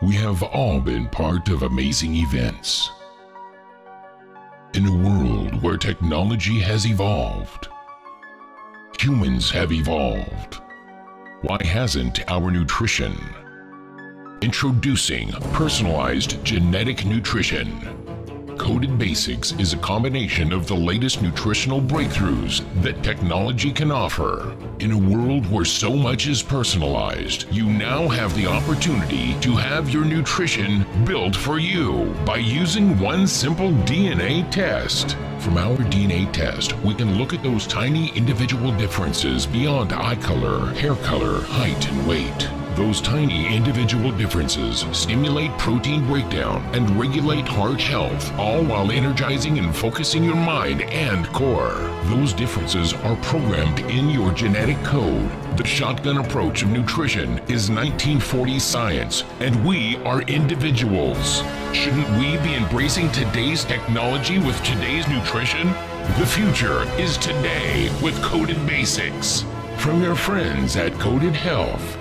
We have all been part of amazing events. In a world where technology has evolved, humans have evolved. Why hasn't our nutrition? Introducing personalized genetic nutrition. Coded Basics is a combination of the latest nutritional breakthroughs that technology can offer. In a world where so much is personalized, you now have the opportunity to have your nutrition built for you by using one simple DNA test. From our DNA test, we can look at those tiny individual differences beyond eye color, hair color, height, and weight. Those tiny individual differences stimulate protein breakdown and regulate heart health, all while energizing and focusing your mind and core. Those differences are programmed in your genetic code. The shotgun approach of nutrition is 1940 science, and we are individuals. Shouldn't we be embracing today's technology with today's nutrition? The future is today with Coded Basics. From your friends at Coded Health.